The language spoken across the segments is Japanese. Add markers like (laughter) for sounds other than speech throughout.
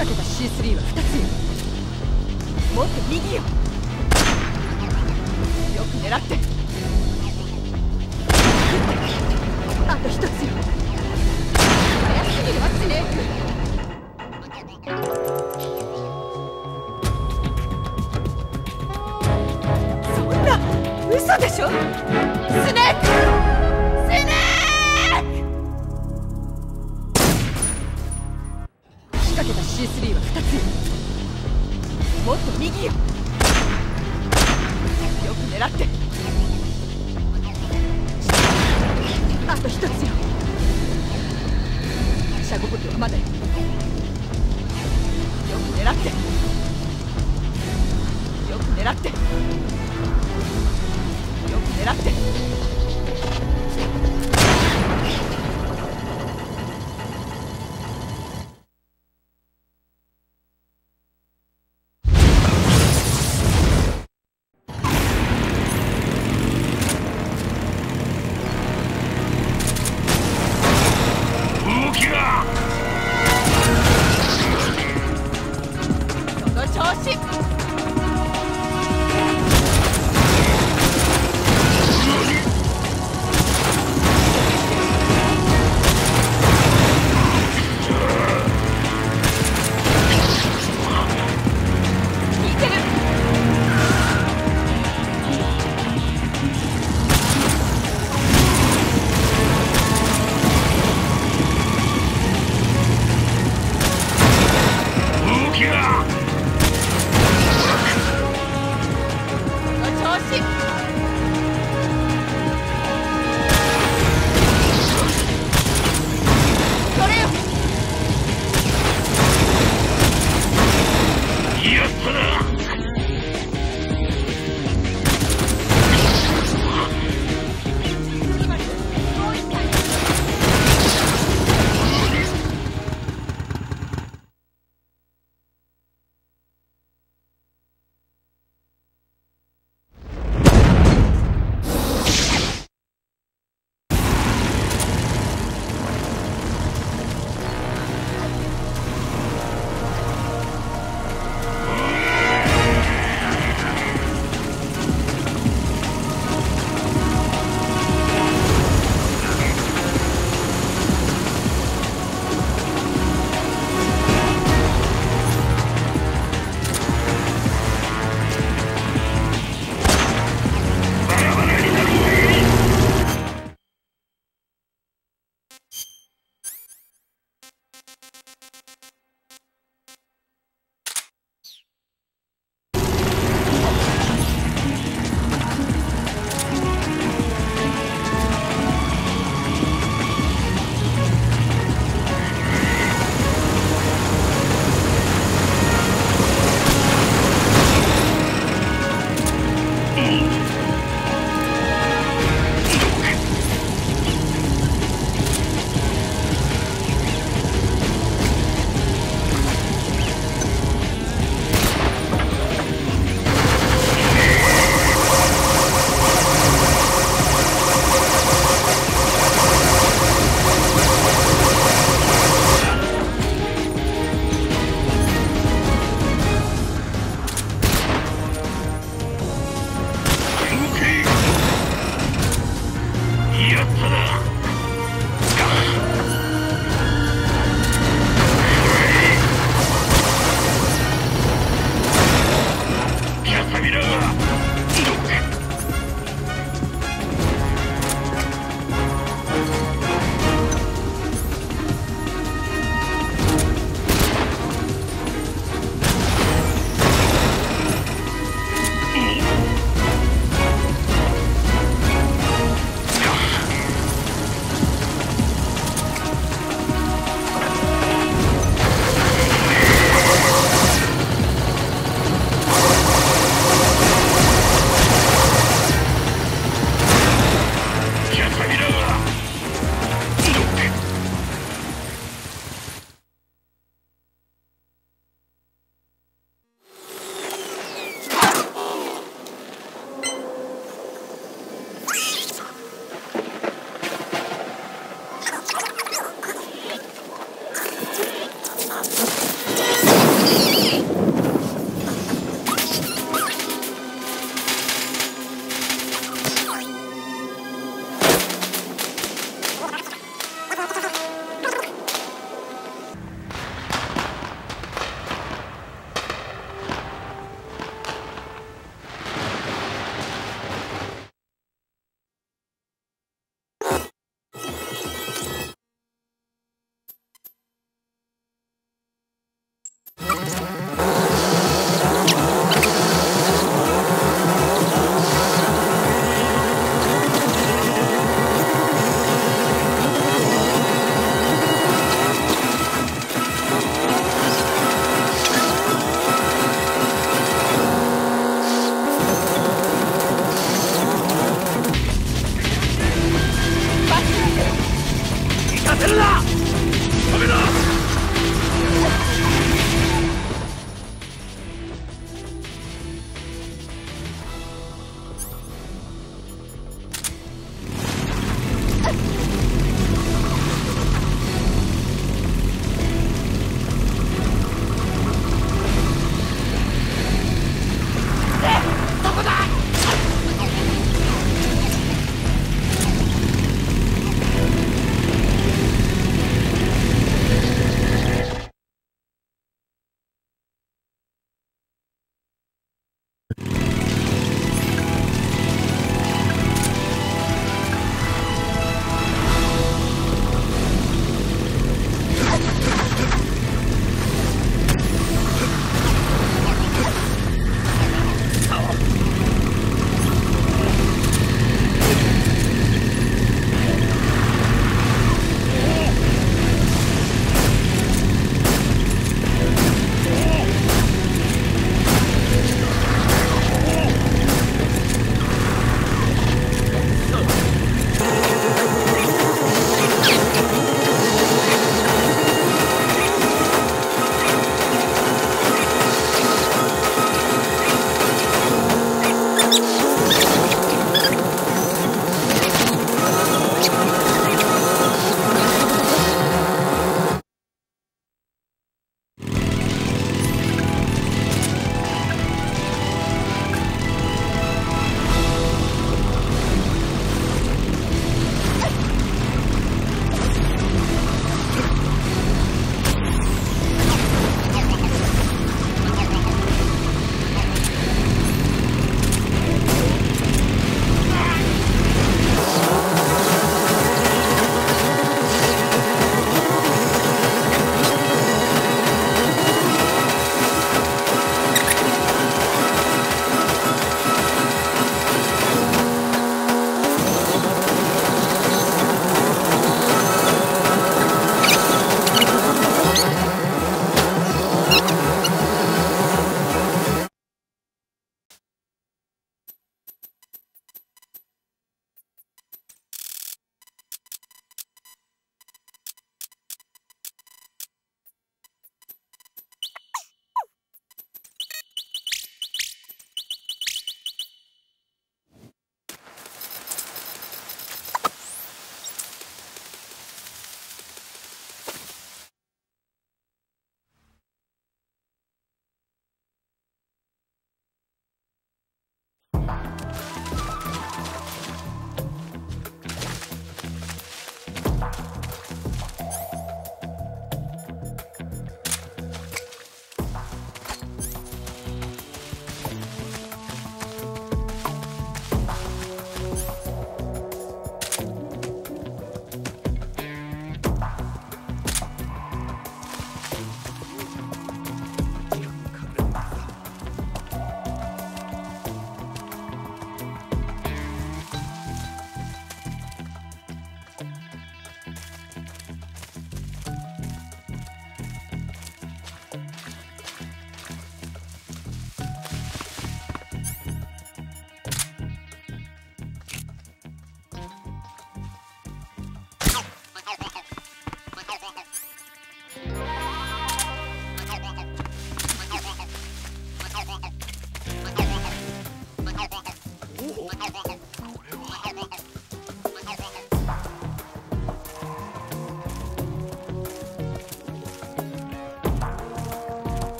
掛けた C3 は2つよもっと右よ。よく狙って。あと一つよ。早すぎるわスネーク。そんな嘘でしょ？スネーク！C3 は2つよもっと右よ。よく狙って。あと1つよ。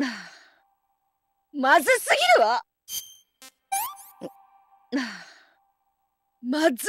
(laughs) まずすぎるわ。(laughs) まず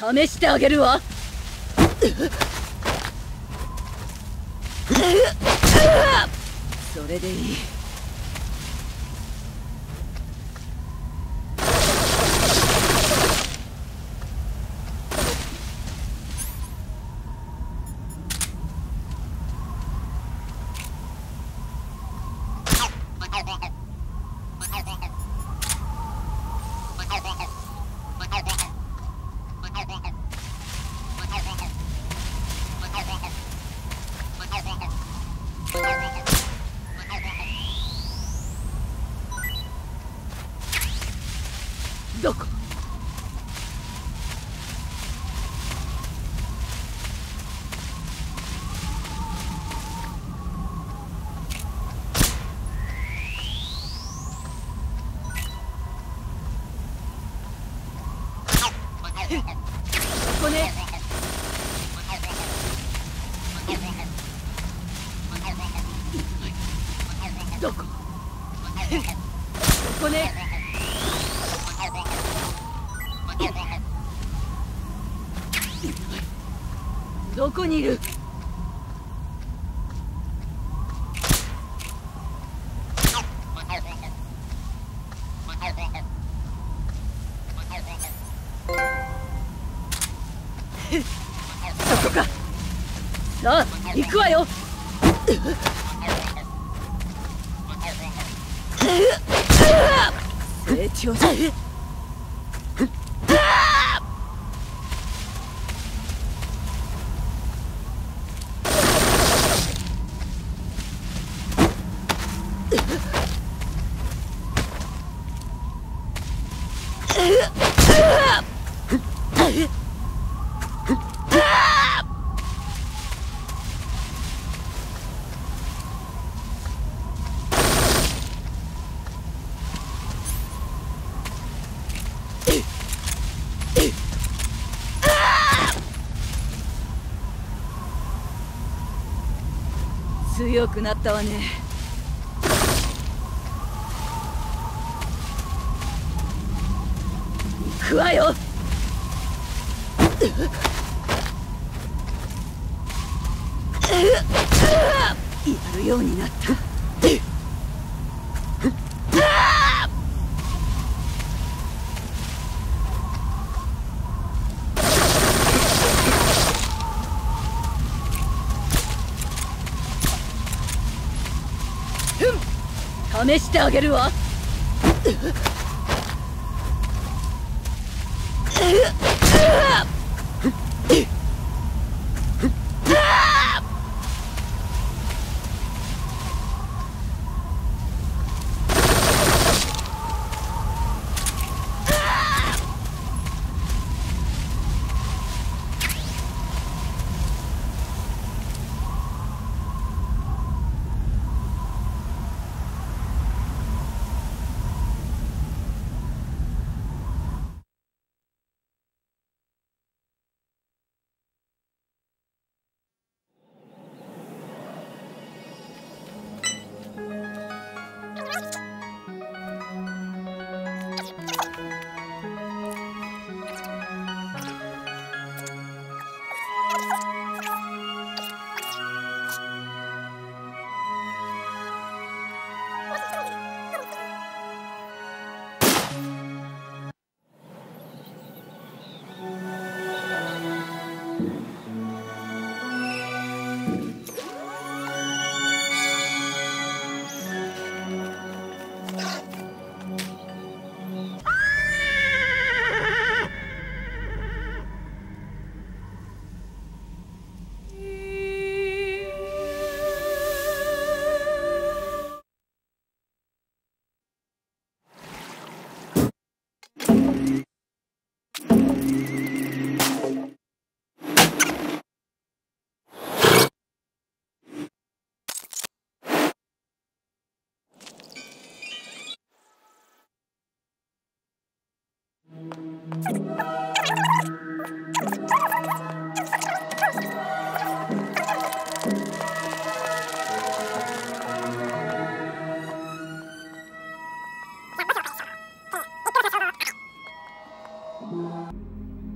試してあげるわ。それでいいさあ行くわよ。成長だ強くなったわね。行くわよ。やるようになった。試してあげるわ。Bye. (laughs)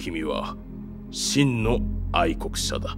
君は真の愛国者だ。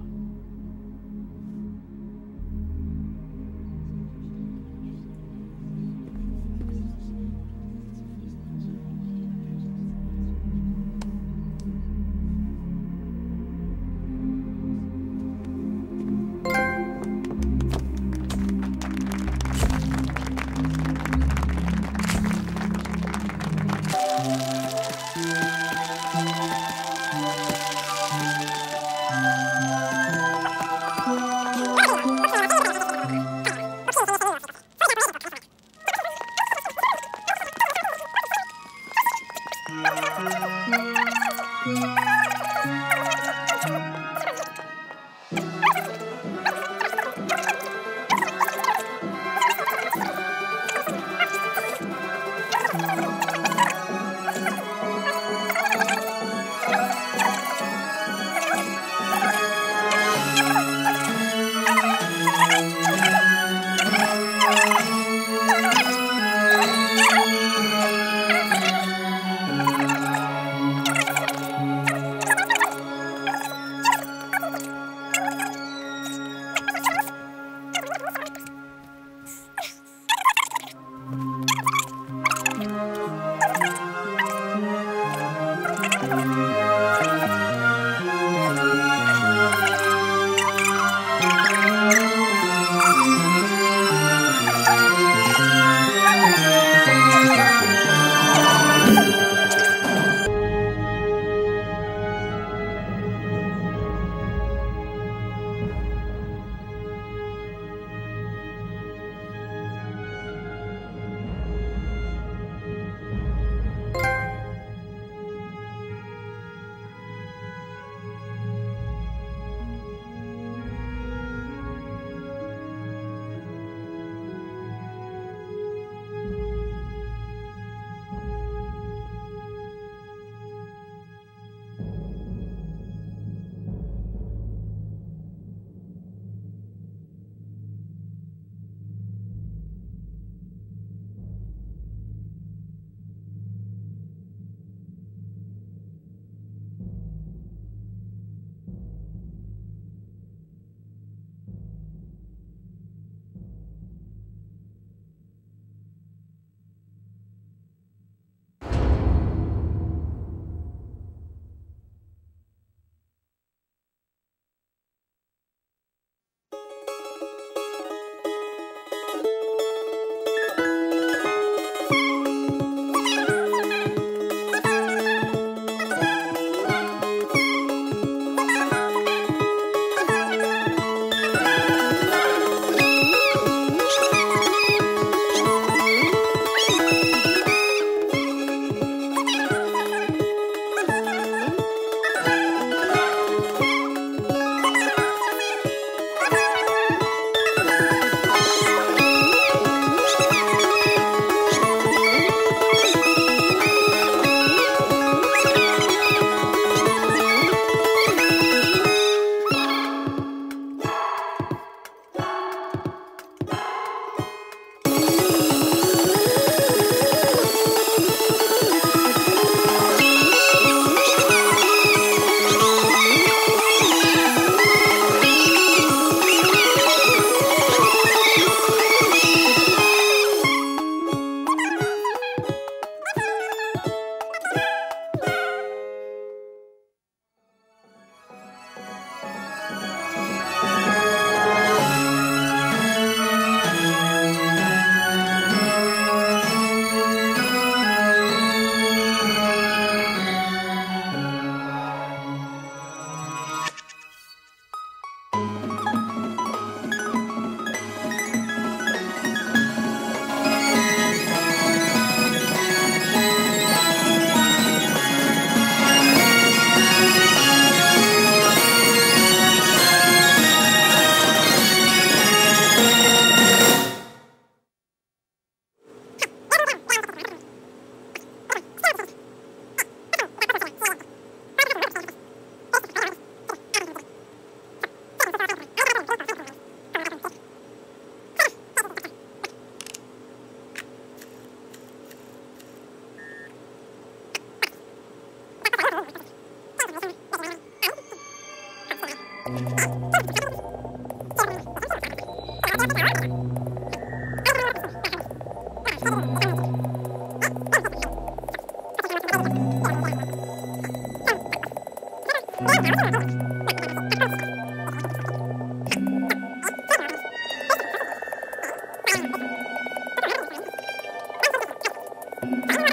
Ha ha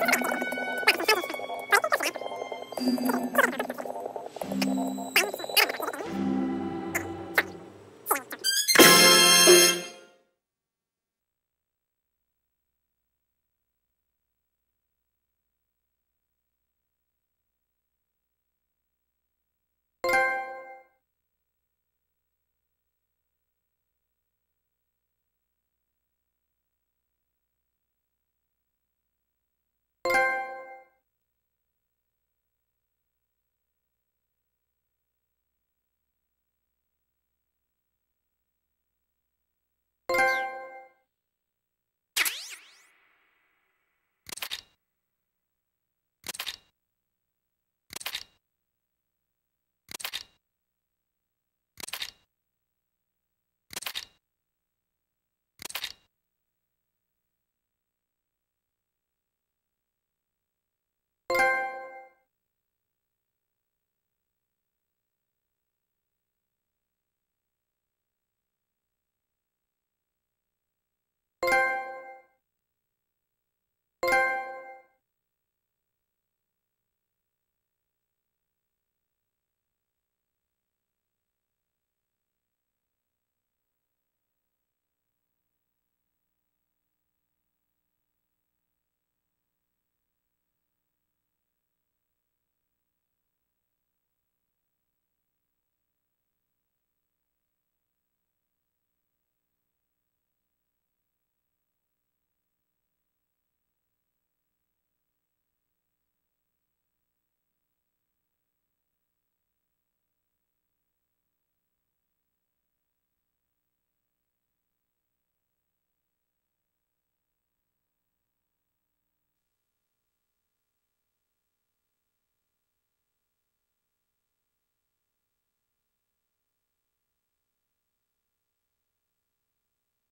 ha!